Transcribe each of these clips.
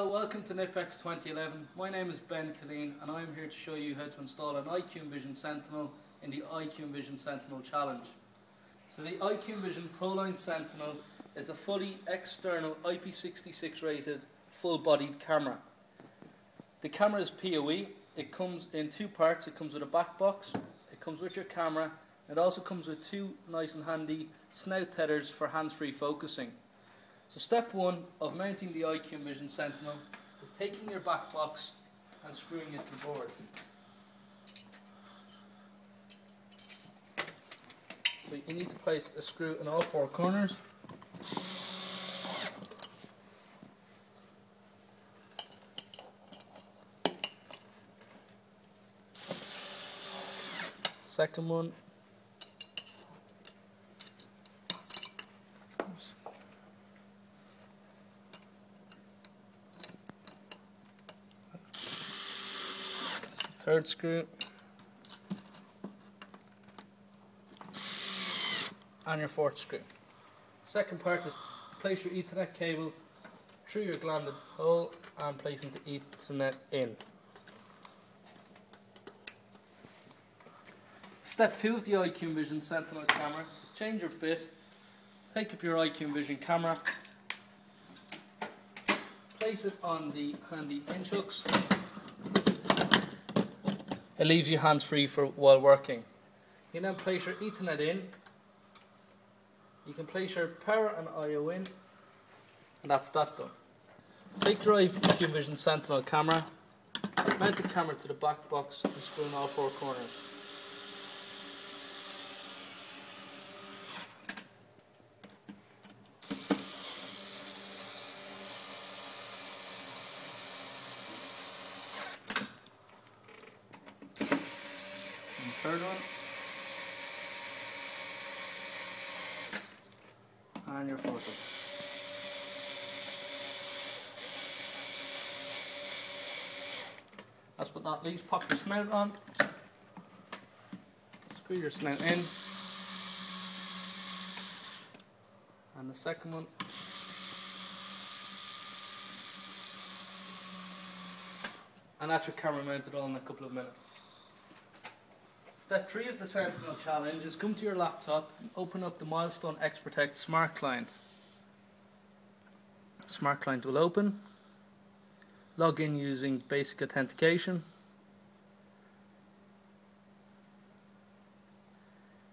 Hello, welcome to NIPX 2011. My name is Ben Killeen and I'm here to show you how to install an IQinVision Sentinel in the IQinVision Sentinel Challenge. So the IQinVision ProLine Sentinel is a fully external IP66 rated full bodied camera. The camera is PoE, it comes in two parts, it comes with a back box, it comes with your camera, it also comes with two nice and handy snout tethers for hands-free focusing. So step one of mounting the IQinVision Sentinel is taking your back box and screwing it to the board. So you need to place a screw in all four corners. Second one third screw and your fourth screw. Second part is place your Ethernet cable through your glanded hole and placing the Ethernet in. Step 2 of the IQinVision Sentinel camera. Change your bit, take up your IQinVision camera, place it on the handy hinge hooks it leaves you hands free for while working. You then place your Ethernet in. You can place your power and I/O in, and that's that done. Take your IQinVision Sentinel camera, mount the camera to the back box, and screw in all four corners. Third one. And your fourth one. Last but not least, pop your snout on. Screw your snout in. And the second one. And that's your camera mounted on in a couple of minutes. Step 3 of the Sentinel challenge is come to your laptop and open up the Milestone XProtect Smart Client. Smart Client will open. Log in using basic authentication.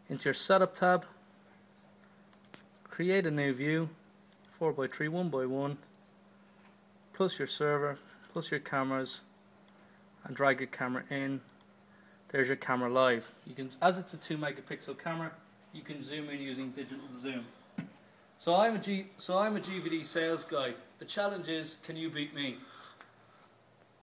Into your Setup tab. Create a new view, 4x3, 1x1, plus your server, plus your cameras, and drag your camera in there's your camera live. You can, as it's a two megapixel camera, you can zoom in using digital zoom. So I'm a G, so I'm a GVD sales guy. The challenge is, can you beat me?